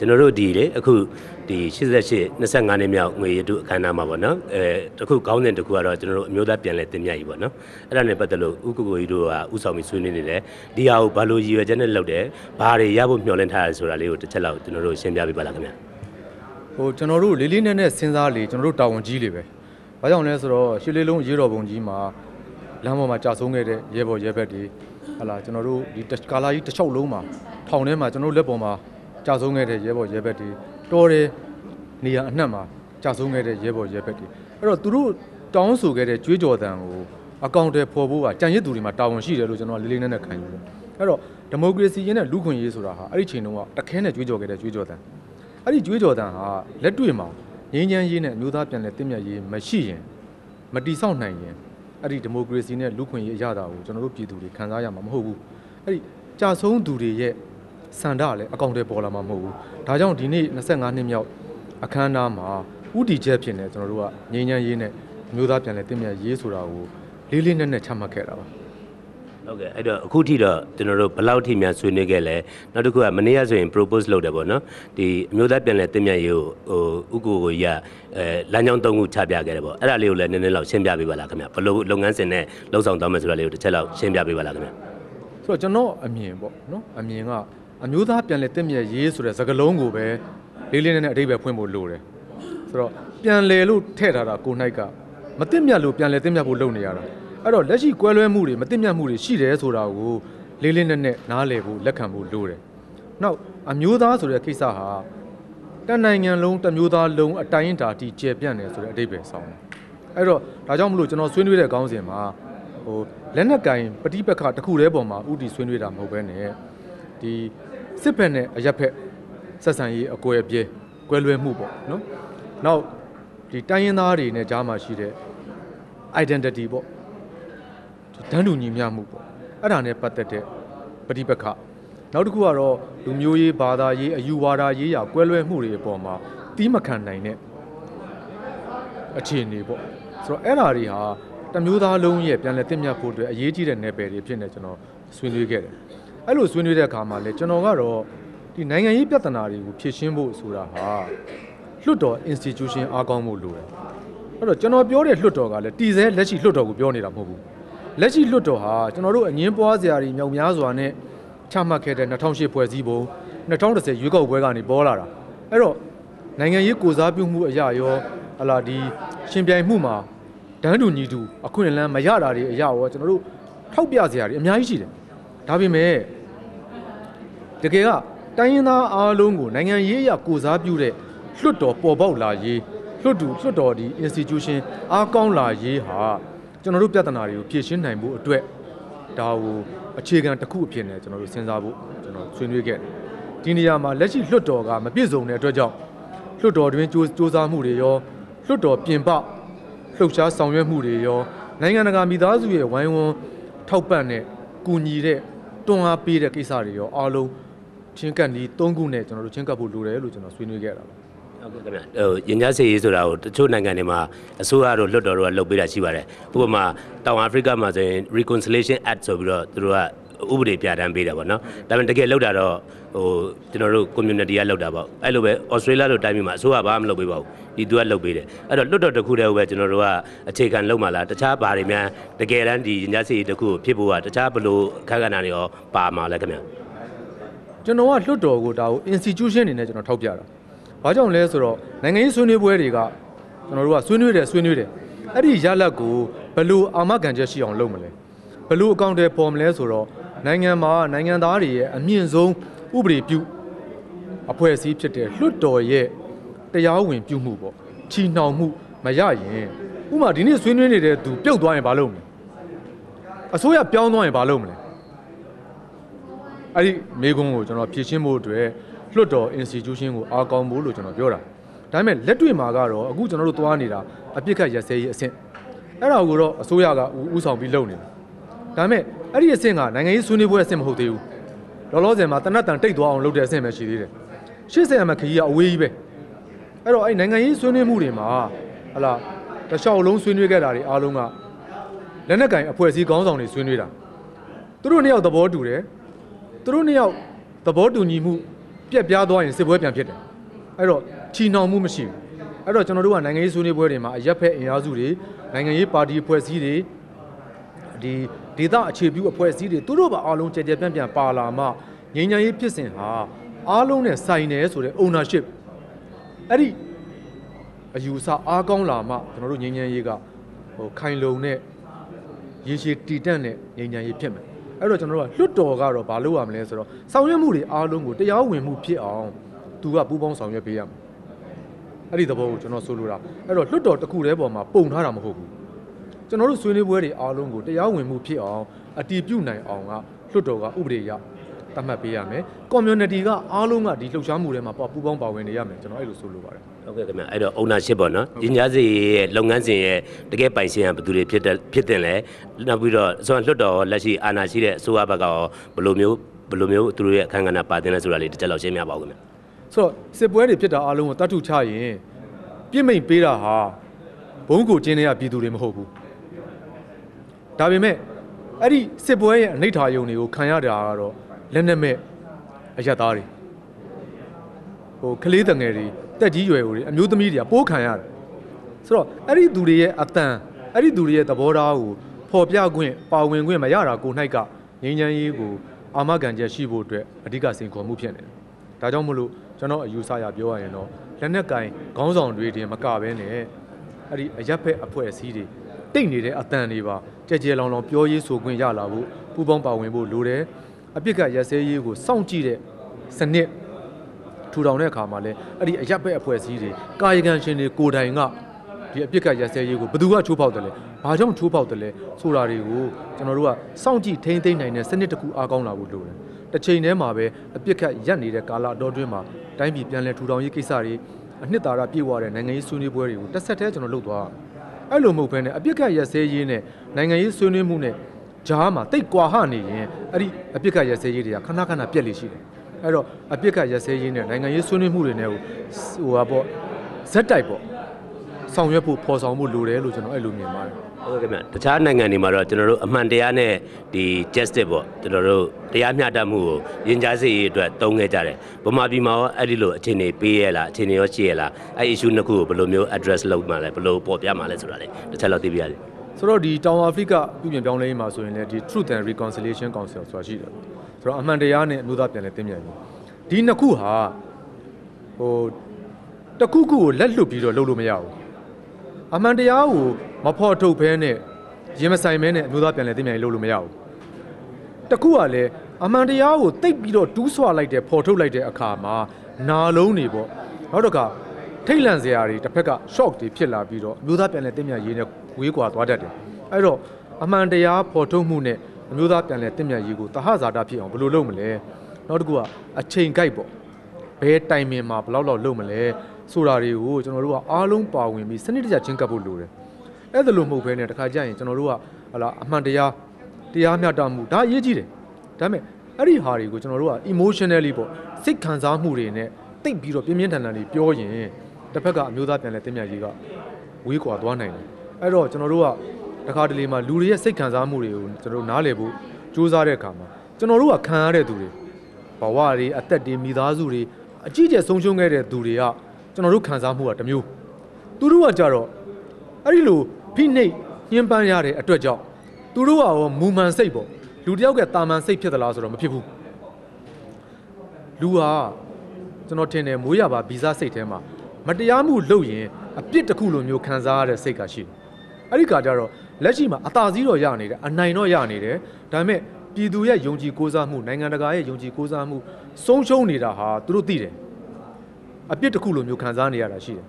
ကျွန်တော်တို့ဒီလေအခုဒီ88 25နှစ်မြောက်ငွေရတုအခမ်းအနားမှာပေါ့နော်အဲတခုကောင်းတဲ့တခုကတော့ကျွန်တော်တို့အမျိုးသားပြန်လည်တင်မြတ်ကြီးပေါ့နော်အဲ့ဒါနဲ့ပတ်သက်လို့ဥက္ကုကိုကြီးတို့ကဥဆောင်ပြီးဆွေးနွေးနေတယ်ဒီဟာကိုဘာလို့ရည်ရွယ်ချက်နဲ့လုပ်တယ်ဘာတွေရဖို့မျှော်လင့်ထားရဆိုတာလေးကိုတစ်ချက်လောက်ကျွန်တော်တို့ရှင်းပြပေးပါလားခင်ဗျာဟိုကျွန်တော်တို့လေးလေးနက်နက်စဉ်းစားလေကျွန်တော်တို့တာဝန်ကြီးလေပဲ။ဘာကြောင့်လဲဆိုတော့ရှစ်လေးလုံးရေတော်ပုံကြီးမှာလမ်းပေါ်မှာကြာဆုံးခဲ့တဲ့ရဲဘော်ရဲဘက်တွေဟလာကျွန်တော်တို့ဒီတစ်ကာလာကြီးတစ်ချောက်လုံးမှာထောင်ထဲမှာကျွန်တော်တို့လက်ပေါ်မှာ ကြာဆုံးခဲ့တဲ့ရဲဘော်ရဲဘက်တွေတော်တယ်နေရာအနှံ့မှာကြာဆုံးခဲ့တဲ့ရဲဘော်ရဲဘက်တွေအဲ့တော့သူတို့တောင်းဆိုခဲ့တဲ့ကြွေးကြော်တန်ကိုအကောင့်တွေပေါ်ဖို့ကကြံရစ်သူတွေမှာတာဝန်ရှိတယ်လို့ကျွန်တော်ကလေးလေးနက်နက်ခံယူတယ်။အဲ့တော့ဒီမိုကရေစီရင်းနဲ့လူခွင့်ရေးဆိုတာဟာအဲ့ဒီချိန်တုန်းကတခဲနဲ့ကြွေးကြော်ခဲ့တဲ့ကြွေးကြော်တန်အဲ့ဒီကြွေးကြော်တန်ဟာလက်တွေ့မှာငင်းချမ်းရေးနဲ့အမျိုးသားပြန်လည်တည်မြတ်ရေးမရှိရင်မတိဆောက်နိုင်ရင်အဲ့ဒီဒီမိုကရေစီနဲ့လူခွင့်ရေးအရတာကိုကျွန်တော်တို့ပြည်သူတွေခံစားရမှာမဟုတ်ဘူးအဲ့ဒီကြာဆုံးသူတွေရဲ့ စန္ဒလည်းအကောင့်တွေပေါ်လာမှာမဟုတ်ဘူးဒါကြောင့်ဒီနေ့25နှစ်မြောက်အခမ်းအနားမှာဥတီချက်ဖြစ်နေကျွန်တော်တို့ကငင်းချမ်းရေးနဲ့အမျိုးသားပြန်လည်တည်မြတ်ရေးဆိုတာကိုလေးလေးနက်နက်ချမှတ်ခဲ့တာပါဟုတ်ကဲ့အဲ့တော့အခုထိတော့ကျွန်တော်တို့ဘယ်လောက်ထိများဆွေးနွေးခဲ့လဲနောက်တစ်ခုကမနေ့ကဆိုရင် propose လုပ်တယ်ပေါ့နော်ဒီအမျိုးသားပြန်လည်တင်မြတ်ရေးကိုဟိုဥက္ကိုကိုကြီးကအဲလမ်းကြောင်းသုံးခုချပြခဲ့တယ်ပေါ့အဲ့ဒါလေးကိုလည်းနည်းနည်းလောက်ရှင်းပြပေးပါလားခင်ဗျဘယ်လိုလုပ်ငန်းစဉ်နဲ့လှုပ်ဆောင်သွားမယ်ဆိုတာလေးကိုတစ်ချက်လောက်ရှင်းပြပေးပါလားခင်ဗျဆိုတော့ကျွန်တော်အမြင်ပေါ့နော်အမြင်က အမျိုးသားပြန်လဲတင့်မြတ်ရေးဆိုတဲ့စကားလုံးကိုပဲလေးလေးနက်နက်အတိတ်ပဲဖွင့်ဖို့လိုတယ်ဆိုတော့ပြန်လဲလို့ထည့်ထားတာကိုနိုင်ကမတင့်မြတ်လို့ပြန်လဲတင့်မြတ်ဖို့လုပ်နေရတာအဲ့တော့လက်ရှိကွဲလွဲမှုတွေမတင့်မြတ်မှုတွေရှိတယ်ဆိုတာကိုလေးလေးနက်နက်နားလည်ဖို့လက်ခံဖို့လိုတယ်နောက်အမျိုးသားဆိုတဲ့ကိစ္စဟာတန်နိုင်ငံလုံးတစ်မျိုးသားလုံးအတိုင်းအတာအထိကျေပြန့်တယ်ဆိုတဲ့အတိတ်ပဲဆောင်းတယ်အဲ့တော့ဒါကြောင့်မလို့ကျွန်တော်ဆွေးနွေးတဲ့ခေါင်းစဉ်မှာဟိုလက်နက်ကင်ပဋိပက္ခတစ်ခုတည်းပေါ်မှာဥတီဆွေးနွေးတာမဟုတ်ဘဲနဲ့ဒီ စစ်ဘက်နဲ့အရက်ဘက်ဆက်ဆံရေးအကွဲအပြဲကွဲလွဲမှုပေါ့နော်နောက်ဒီတိုင်းရင်းသားတွေနဲ့ကြားမှာရှိတဲ့ identity ပေါ့ဒီတန်းတူညီမျှမှုပေါ့အဲ့ဒါနဲ့ပတ်သက်တဲ့ပဋိပက္ခနောက်တစ်ခုကတော့လူမျိုးရေးဘာသာရေးအယူဝါဒရေးရာကွဲလွဲမှုတွေအပေါ်မှာတီးမခံနိုင်တဲ့အခြေအနေပေါ့ဆိုတော့အဲ့ဓာတွေဟာတစ်မျိုးသားလုံးရဲ့ပြန်လည်တင့်မြတ်ဖို့အတွက်အရေးကြီးတဲ့နယ်ပယ်တွေဖြစ်နေကျွန်တော်ဆွေးနွေးခဲ့တယ် အဲ့လိုဆွေးနွေးတဲ့အခါမှာလည်းကျွန်တော်ကတော့ဒီနိုင်ငံရေးပြဿနာတွေကိုဖြေရှင်းဖို့ဆိုတာဟာလွတ်တော် institution အားကောင်းဖို့လိုတယ်အဲ့တော့ကျွန်တော်ပြောတဲ့လွှတ်တော်ကလည်းတည်ဆဲလက်ရှိလွှတ်တော်ကိုပြောနေတာမဟုတ်ဘူးလက်ရှိလွှတ်တော်ဟာကျွန်တော်တို့အငင်းပွားစရာတွေမြောက်များစွာနဲ့ချမှတ်ခဲ့တဲ့2008ဖွဲ့စည်းပုံ2010ရွေးကောက်ပွဲကနေပေါ်လာတာအဲ့တော့နိုင်ငံရေးကိုစားပြုမှုအရာရောဟလာဒီရှင်ပြိုင်မှုမှာဒန်းတူညီတူအခွင့်အလမ်းမရတာတွေအရာရောကျွန်တော်တို့ထောက်ပြစရာတွေအများကြီးရှိတယ် ဒါပေမဲ့တကယ်ကတိုင်းရင်းသားအားလုံးကိုနိုင်ငံရေးအရကိုစားပြုတဲ့လွှတ်တော်ပေါ်ပေါက်လာရေးလွှတ်တူလွှတ်တော်ဒီ institution အားကောင်းလာရေးဟာကျွန်တော်တို့ပြဿနာတွေကိုဖြေရှင်းနိုင်ဖို့အတွက်ဒါကိုအခြေခံတစ်ခုအဖြစ်နဲ့ကျွန်တော်တို့စဉ်းစားဖို့ကျွန်တော်ဆွေးနွေးခဲ့တယ်ဒီနေရာမှာလက်ရှိလွှတ်တော်ကမပြည့်စုံတဲ့အတွက်ကြောင့်လွှတ်တော်တွင်စ조사မှုတွေရောလွှတ်တော်ပြင်ပလှုပ်ရှားဆောင်ရွက်မှုတွေရောနိုင်ငံတကာမိသားစုရဲ့ဝိုင်းဝန်းထောက်ပံ့တဲ့ ကူညီတဲ့တွန်းအားပေးတဲ့ကိစ္စတွေရောအားလုံးချင်းကပ်နီး၃ခုနဲ့ကျွန်တော်တို့ချင်းကပ်ဖို့လိုတယ်လို့ကျွန်တော်ဆွေးနွေးခဲ့တာပါဟုတ်ကဲ့ခင်ဗျဟိုရင်ကြားစေးရေးဆိုတာကိုတချို့နိုင်ငံတွေမှာအစိုးရတို့လွတ်တော်တို့ကလုပ်ပေးတာရှိပါတယ်ဥပမာတောင်အာဖရိကမှာဆိုရင် reconciliation act ဆိုပြီးတော့သူတို့က ဥပဒေပြဋ္ဌာန်းပေးတာပေါ့နော်ဒါပေမဲ့တကယ်လောက်တာတော့ဟိုကျွန်တော်တို့ community ကလောက်တာပေါ့အဲ့လိုပဲ Australia လိုတိုင်းပြည်မှာအစိုးရဘာမှမလုပ်ပေးပါဘူးဒီသူကလုပ်ပေးတယ်အဲ့တော့လွတ်တော်တစ်ခုတည်းပဲကျွန်တော်တို့ကအခြေခံလုပ်မှလားတခြားဘာတွေများတကယ်တမ်းဒီရင်ကြားစေးရေးတစ်ခုကိုဖြစ်ဖို့ကတခြားဘလို့အခက်အခဲတွေရောပါမှာလဲခင်ဗျကျွန်တော်ကလွတ်တော်ကိုဒါကို institution အနေနဲ့ကျွန်တော်ထောက်ပြတာ။ဘာကြောင့်လဲဆိုတော့နိုင်ငံရေးဆွေးနွေးပွဲတွေကကျွန်တော်တို့ကဆွေးနွေးတယ်ဆွေးနွေးတယ်။အဲ့ဒီရလဒ်ကိုဘယ်လိုအာမခံချက်ရှိအောင်လုပ်မလဲ။ဘယ်လိုအကောင့်တွေပေါ်မလဲဆိုတော့ နိုင်ငံမှာနိုင်ငံသားတွေရဲ့အမြင့်ဆုံးဥပဒေပြုအဖွဲ့အစည်းဖြစ်တဲ့လွတ်တော်ရဲ့တရားဝင်ပြုမှုပေါ့။ချီနှောင်မှုမရရင်ဥပမာဒီနေ့ဆွေးနွေးနေတဲ့သူပြုတ်သွားရင်ဘာလုပ်မလဲ။အစိုးရပြောင်းသွားရင်ဘာလုပ်မလဲ။အဲ့ဒီမေကွန်းကိုကျွန်တော်ဖြည့်ရှင်းဖို့အတွက်လွှတ်တော် institution ကိုအားကောင်းဖို့လို့ကျွန်တော်ပြောတာဒါပေမဲ့လက်တွေ့မှာကတော့အခုကျွန်တော်တို့သွားနေတာအပြစ်ခတ်ရက်စဲရေးအဆင့်အဲ့ဒါကိုတော့အစိုးရကဥဥဆောင်ပြီးလုပ်နေတယ်ဒါပေမဲ့ အဲ့ဒီအဆင့်ကနိုင်ငံရေးဆွေးနွေးပွဲအဆင့်မဟုတ်သေးဘူးလောလောဆယ်မှာတနတ်တန်တိတ်သွားအောင်လုပ်တဲ့အဆင့်ပဲရှိသေးတယ်80အမခကြီးကအဝေးကြီးပဲအဲ့တော့အဲ့နိုင်ငံရေးဆွေးနွေးမှုတွေမှာဟလာတခြားလုံးဆွေးနွေးခဲ့တာတွေအားလုံးကလက်နက်ကင်အဖွဲ့အစည်းခေါင်းဆောင်တွေဆွေးနွေးတာသူတို့နှစ်ယောက်သဘောတူတယ်သူတို့နှစ်ယောက်သဘောတူညီမှုပြက်ပြားသွားရင်စစ်ပွဲပြန်ဖြစ်တယ်အဲ့တော့ချီနှောင်မှုမရှိဘူးအဲ့တော့ကျွန်တော်တို့ကနိုင်ငံရေးဆွေးနွေးပွဲတွေမှာအရက်ဖက်အင်အားစုတွေနိုင်ငံရေးပါတီအဖွဲ့အစည်းတွေ ဒီဒေသအခြေပြုအဖွဲ့အစည်းတွေသူတို့ပါအားလုံးကြဲကြဲပြန့်ပြန့်ပါလာမှငြိမ်းချမ်းရေးဖြစ်စဉ်ဟာအားလုံးနဲ့ဆိုင်တယ်ဆိုတဲ့ ownership အဲ့ဒီအယူဆအားကောင်းလာမှကျွန်တော်တို့ငြိမ်းချမ်းရေးကဟိုခိုင်လုံတဲ့ရေရှည်တည်တံ့တဲ့ငြိမ်းချမ်းရေးဖြစ်မယ်အဲ့တော့ကျွန်တော်တို့ကလွတ်တော်ကတော့ဘာလုပ်ရမလဲဆိုတော့ဆောင်ရွက်မှုတွေအားလုံးကိုတရားဝင်မှုဖြစ်အောင်သူကပူးပေါင်းဆောင်ရွက်ပေးရမယ်အဲ့ဒီသဘောကိုကျွန်တော်ဆိုလိုတာအဲ့တော့လွတ်တော်တစ်ခုတည်းပေါ်မှာပုံထားတာမဟုတ်ဘူး ကျွန်တော်တို့ဆွေးနွေးပွဲတွေအားလုံးကိုတရားဝင်မှုဖြစ်အောင်အတည်ပြုနိုင်အောင်ကလွတ်တော်ကဥပဒေအရသတ်မှတ်ပေးရမယ် community ကအားလုံးကဒီလှုပ်ရှားမှုတွေမှာပူးပေါင်းပါဝင်နေရမယ်ကျွန်တော်အဲ့လိုဆိုလိုပါတယ်ဟုတ်ကဲ့ခင်ဗျအဲ့တော့ ownership ပေါ့နော်ညညာစီရဲ့လုပ်ငန်းစဉ်ရဲ့တကယ်ပိုင်ရှင်ကဘယ်သူတွေဖြစ်တဲ့ဖြစ်တင်လဲနောက်ပြီးတော့ဆိုတော့လွတ်တော်လက်ရှိအာဏာရှိတဲ့အစိုးရဘက်ကရောဘယ်လိုမျိုးဘယ်လိုမျိုးသူတို့ရဲ့အခမ်းကဏ္ဍပါတင်လဲဆိုတာလေးတစ်ချက်လောက်ရှင်းပြပါဦးခင်ဗျဆိုတော့စစ်ပွဲတွေဖြစ်တာအားလုံးကိုတတ်ထုချရင်ပြစ်မိတ်ပေးတာဟာဘုံကိုကျင်းတဲ့ပြည်သူတွေမဟုတ်ဘူး ဒါပေမဲ့အဲ့ဒီစစ်ပွဲရဲ့အနိဋ္ဌာယုံတွေကိုခံရတာကတော့လက်နက်မဲ့အရက်သားတွေဟိုကလေးတငယ်တွေတက်ကြီးရွယ်တွေအမျိုးသမီးတွေကပိုးခံရတယ်ဆိုတော့အဲ့ဒီသူတွေရဲ့အတန်အဲ့ဒီသူတွေရဲ့သဘောထားကိုပေါ်ပြခွင့်ပါဝင်ခွင့်မရတာကို၌ကငြိမ်းချမ်းရေးကိုအာမခံချက်ရှိဖို့အတွက်အဓိကစိန်ခေါ်မှုဖြစ်နေတယ်ဒါကြောင့်မလို့ကျွန်တော်အယူဆရပြောရရင်တော့လက်နက်ကင်ခေါင်းဆောင်တွေတင်မကဘဲနဲ့အဲ့ဒီအရက်ဖက်အဖွဲ့အစည်းတွေ တိတ်နေတဲ့အတန်တွေပါကြဲကြဲလောင်လောင်ပြောရေးဆိုခွင့်ရလာဖို့ပူးပေါင်းပါဝင်ဖို့လိုတယ်အပြစ်ကရက်စဲရေးကိုစောင့်ကြည့်တဲ့စနစ်ထူထောင်တဲ့အခါမှာလဲအဲ့ဒီအရက်ဖက်အဖွဲ့အစည်းတွေကာယကံရှင်တွေကိုယ်တိုင်ကဒီအပြစ်ကရက်စဲရေးကိုဘယ်သူကချိုးဖောက်တယ်လဲဘာကြောင့်ချိုးဖောက်တယ်လဲဆိုတာတွေကိုကျွန်တော်တို့ကစောင့်ကြည့်ထိန်းသိမ်းနိုင်တဲ့စနစ်တစ်ခုအားကောင်းလာဖို့လိုတယ်တစ်ချိန်တည်းမှာပဲအပြစ်ခတ်ရက်နေတဲ့ကာလအတော်တွင်းမှာတိုင်းပြည်ပြန်လည်ထူထောင်ရေးကိစ္စတွေအနှစ်သာရပြည့်ဝတဲ့နိုင်ငံရေးဆွေးနွေးပွဲတွေကိုတစ်ဆက်တည်းကျွန်တော်လုပ်သွား အောင်အဲ့လိုမဟုတ်ဘဲနဲ့အပြစ်ခတ်ရက်စဲရေးနဲ့နိုင်ငံရေးဆွေးနွေးမှုနဲ့ဂျားမှာတိတ်ကွာဟနေရင်အဲ့ဒီအပြစ်ခတ်ရက်စဲရေးတွေကခဏခဏပြက်လေရှိတယ်အဲ့တော့အပြစ်ခတ်ရက်စဲရေးနဲ့နိုင်ငံရေးဆွေးနွေးမှုတွေနဲ့ဟိုဟိုဟာပေါ့ဇက်တိုက်ပေါ့ ဆောင်ရွက်ဖို့ဖော်ဆောင်ဖို့လိုတယ်လို့ကျွန်တော်အဲ့လိုမြင်ပါတယ်ဟုတ်ကဲ့ခင်ဗျတခြားနိုင်ငံတွေမှာတော့ကျွန်တော်တို့အမှန်တရားနဲ့ဒီ justice ပေါ့ကျွန်တော်တို့တရားမျှတမှုကိုရင်ကြားစေရေးအတွက်တုံးခဲ့ကြတယ်ဗမာပြည်မှာရောအဲ့ဒီလိုအခြေအနေပေးရလားအခြေအနေရောရှိရလားအဲ့ issue နှစ်ခုကိုဘယ်လိုမျိုး address လုပ်မှလဲဘယ်လိုပေါ်ပြမှလဲဆိုတာလေတစ်ချက်လောက်သိပြရစီဆိုတော့ဒီတောင်အာဖရိကပြည်ပြင်ပြောင်းလဲရေးမှာဆိုရင်လည်းဒီ Truth and Reconciliation Council ဆိုတာရှိတယ်ဆိုတော့အမှန်တရားနဲ့အမျိုးသားပြန်လည်သင့်မြတ်ရေးဒီနှစ်ခုဟာဟိုတစ်ခုခုကိုလက်လွတ်ပြီးတော့လုပ်လို့မရဘူး အမှန်တရားကိုမဖော်ထုတ်ဘဲနဲ့ရင်မဆိုင်ဘဲနဲ့အမျိုးသားပြန်လည်သင့်မြတ်ရေးလုပ်လို့မရဘူးတစ်ခုကလည်းအမှန်တရားကိုတိတ်ပြီးတော့တူးဆွလိုက်တဲ့ဖော်ထုတ်လိုက်တဲ့အခါမှာနာလုံးတွေပေါ့နောက်တစ်ခါထိတ်လန့်စရာတွေတစ်ဖက်က shock တွေဖြစ်လာပြီးတော့အမျိုးသားပြန်လည်သင့်မြတ်ရေးနဲ့ဝေးကွာသွားတတ်တယ်အဲ့တော့အမှန်တရားဖော်ထုတ်မှုနဲ့အမျိုးသားပြန်လည်သင့်မြတ်ရေးကိုတဟဇာတာဖြစ်အောင်ဘယ်လိုလုပ်မလဲနောက်တစ်ခုကအချိန်ကိုက်ပေါ့ဘယ်တိုင်မင်မှာဘယ်လောက်လောက်လုပ်မလဲ ဆိုတာတွေကိုကျွန်တော်တို့ကအားလုံးပါဝင်ပြီးစနစ်တကျချင်းကပ်ဖို့လိုတယ်အဲ့ဒါလိုမဟုတ်ဘဲနဲ့တခါကျရင်ကျွန်တော်တို့ကဟလာအမှန်တရားတရားမျှတမှုဒါအရေးကြီးတယ်ဒါပေမဲ့အဲ့ဒီဟာတွေကိုကျွန်တော်တို့က emotionally ပေါ့စိတ်ခံစားမှုတွေနဲ့တိတ်ပြီးတော့ပြင်းပြင်းထန်ထန်လေးပြောရင်တစ်ဖက်ကအမျိုးသားပြန်လဲတင်းမြတ်ကြီးကဝေးကွာသွားနိုင်တယ်အဲ့တော့ကျွန်တော်တို့ကတခါတလေမှာလူတွေရဲ့စိတ်ခံစားမှုတွေကိုကျွန်တော်တို့နားလည်ဖို့ကြိုးစားတဲ့အခါမှာကျွန်တော်တို့ကခံရတဲ့သူတွေဘဝတွေအသက်တွေမိသားစုတွေအကြီးကျယ်ဆုံးရှုံးခဲ့တဲ့သူတွေက ကျွန်တော်တို့ခံစားမှုကတစ်မျိုးသူတို့ကကြတော့အဲ့ဒီလိုဖိနှိပ်ညှဉ်းပန်းရတဲ့အတွက်ကြောင့်သူတို့ကရောမူမှန်စိတ်ပေါ့လူတစ်ယောက်ကတာမန်စိတ်ဖြစ်သလားဆိုတော့မဖြစ်ဘူးလူဟာကျွန်တော်ထင်တယ်မိုးရပါဗီဇစိတ်ထဲမှာမတရားမှုလုပ်ရင်အပြစ်တစ်ခုလိုမျိုးခံစားရတဲ့စိတ်ကရှိတယ်အဲ့ဒီကကြတော့လက်ရှိမှာအသာစီးတော့ရနေတယ်အနိုင်တော့ရနေတယ်ဒါပေမဲ့ပြည်သူရဲ့ယုံကြည်ကိုးစားမှုနိုင်ငံတကာရဲ့ယုံကြည်ကိုးစားမှုဆုံးရှုံးနေတာဟာသူတို့သိတယ် အပြစ်တစ်ခုလိုမျိုးခံစားနေရတာရှိတယ်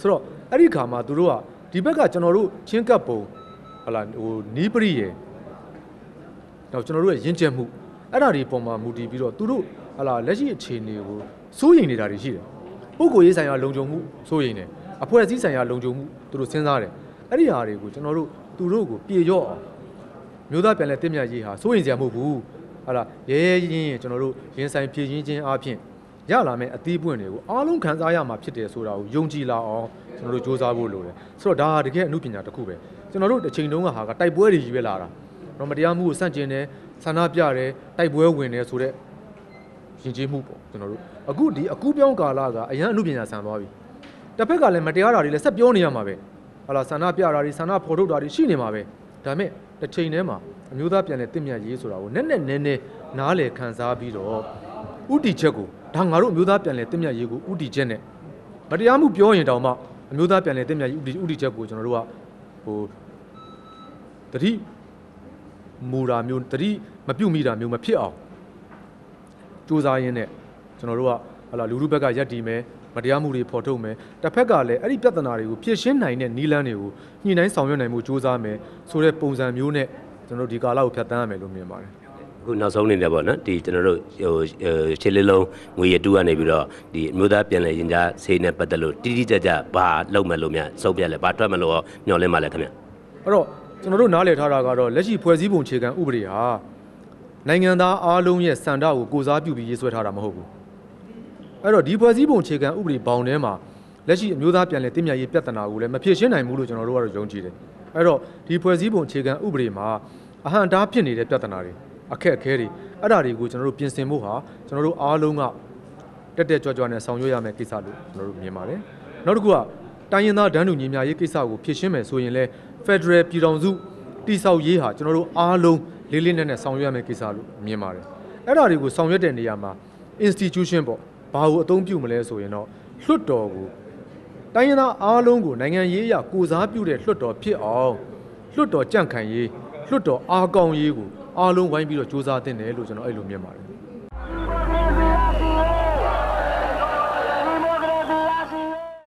ဆိုတော့အဲ့ဒီခါမှာသူတို့ကဒီဘက်ကကျွန်တော်တို့ချင်းကပ်ပုံဟလာဟိုနီးပရိယေတော့ကျွန်တော်တို့ရဲ့ယဉ်ကျေးမှုအဲ့ဒါတွေပုံမှာမူတည်ပြီးတော့သူတို့ဟလာလက်ရှိအခြေအနေကိုစိုးရိမ်နေတာတွေရှိတယ်ပုဂ္ဂိုလ်ရေးဆိုင်ရာလုံခြုံမှုစိုးရိမ်တယ်အဖွဲ့အစည်းဆိုင်ရာလုံခြုံမှုသူတို့စဉ်းစားတယ်အဲ့ဒီဟာတွေကိုကျွန်တော်တို့သူတို့ကိုပြေရော့အောင်မျိုးသားပြန်လဲတင့်မြတ်ရေးဟာစိုးရင်စရာမဟုတ်ဘူးဟာလားရဲရဲရင်းရင်ကျွန်တော်တို့ရင်ဆိုင်ဖြည့်ရင်းချင်းအားဖြင့် ရလာမယ့်အသီးပွင့်တွေကိုအားလုံးခံစားရမှာဖြစ်တယ်ဆိုတာကိုယုံကြည်လာအောင်ကျွန်တော်တို့စ조사ဖို့လိုတယ်ဆိုတော့ဒါဟာတကယ်အမှုပညာတစ်ခုပဲကျွန်တော်တို့တစ်ချိန်တုန်းကဟာကတိုက်ပွဲတွေကြီးပဲလာတာတော့မတရားမှုကိုစန့်ကျင်တယ်ဆန္ဒပြတယ်တိုက်ပွဲဝင်တယ်ဆိုတော့ယဉ်ကျေးမှုပေါ့ကျွန်တော်တို့အခုဒီအကူပြောင်းကာလကအရန်အမှုပညာဆန်သွားပြီတစ်ဖက်ကလည်းမတရားတာတွေလည်းဆက်ပြောနေရမှာပဲဟာလာဆန္ဒပြတာတွေဆန္ဒဖော်ထုတ်တာတွေရှိနေမှာပဲဒါပေမဲ့တစ်ချိန်တည်းမှာအမျိုးသားပြန်လဲတင့်မြတ်ရေးဆိုတာကိုနက်နက်နဲနဲနားလေခံစားပြီးတော့ဥတီချက်ကို ဒါငါတို့အမျိုးသားပြန်လဲတင့်မြတ်ရေးကိုဥတီချက်နဲ့မတရားမှုပြောရင်တောင်မှအမျိုးသားပြန်လဲတင့်မြတ်ရေးဥတီဥတီချက်ကိုကျွန်တော်တို့ကဟိုတတိမူတာမျိုးတတိမပြုတ်မိတာမျိုးမဖြစ်အောင်စူးစမ်းရင်းနဲ့ကျွန်တော်တို့ကဟလာလူလူဘက်ကရက်တီမယ်မတရားမှုတွေဖော်ထုတ်မယ်တစ်ဖက်ကလည်းအဲ့ဒီပြဿနာတွေကိုဖြေရှင်းနိုင်တဲ့နီလန်းတွေကိုညှိနှိုင်းဆောင်ရွက်နိုင်မှုစူးစမ်းမယ်ဆိုတဲ့ပုံစံမျိုးနဲ့ကျွန်တော်တို့ဒီကာလကိုဖြတ်သန်းရမယ်လို့မြင်ပါတယ် အခုနောက်ဆုံးအနေနဲ့ပေါ့နော်ဒီကျွန်တော်တို့ဟိုခြေလေးလုံးငွေရတူကနေပြီးတော့ဒီအမျိုးသားပြန်လည်ရင်ကြားဆေးနဲ့ပတ်သက်လို့တိတိကျကျဘာလုပ်မယ်လို့များစုံပြက်လဲဘာထွက်မယ်လို့ညှော်လင်းပါလဲခင်ဗျအဲ့တော့ကျွန်တော်တို့နားလည်ထားတာကတော့လက်ရှိဖွဲ့စည်းပုံခြေခံဥပဒေဟာနိုင်ငံသားအားလုံးရဲ့စံတကိုကိုစားပြုပြီးရေးဆွဲထားတာမဟုတ်ဘူးအဲ့တော့ဒီဖွဲ့စည်းပုံခြေခံဥပဒေဘောင်ထဲမှာလက်ရှိအမျိုးသားပြန်လည်တည်မြဲရေးပြဿနာကိုလည်းမဖြေရှင်းနိုင်ဘူးလို့ကျွန်တော်တို့ကတော့ယုံကြည်တယ်အဲ့တော့ဒီဖွဲ့စည်းပုံခြေခံဥပဒေမှာအဟံတားဖြစ်နေတဲ့ပြဿနာတွေ အခက်အခဲတွေအဲ့ဒါတွေကိုကျွန်တော်တို့ပြင်ဆင်ဖို့ဟာကျွန်တော်တို့အားလုံးကတက်တက်ကြွကြွနဲ့ဆောင်ရွက်ရမယ့်ကိစ္စလို့ကျွန်တော်တို့မြင်ပါတယ်။နောက်တစ်ခုကတိုင်းရင်းသားဒန်းတူညီမျှရေးကိစ္စကိုဖြေရှင်းမယ်ဆိုရင်လည်း Federal ပြည်ထောင်စုတိဆောက်ရေးဟာကျွန်တော်တို့အားလုံးလေးလေးနက်နက်ဆောင်ရွက်ရမယ့်ကိစ္စလို့မြင်ပါတယ်။အဲ့ဒါတွေကိုဆောင်ရွက်တဲ့နေရာမှာ institution ပေါ့ဘာကိုအသုံးပြုမလဲဆိုရင်တော့လွှတ်တော်ကိုတိုင်းရင်းသားအားလုံးကိုနိုင်ငံရေးအရကိုစားပြုတဲ့လွှတ်တော်ဖြစ်အောင်လွှတ်တော်ကြန့်ခိုင်ရေးလွှတ်တော်အားကောင်းရေးကို အားလုံးဝိုင်းပြီးတော့စူးစမ်းတင်တယ်လို့ကျွန်တော်အဲ့လိုမြင်ပါတယ်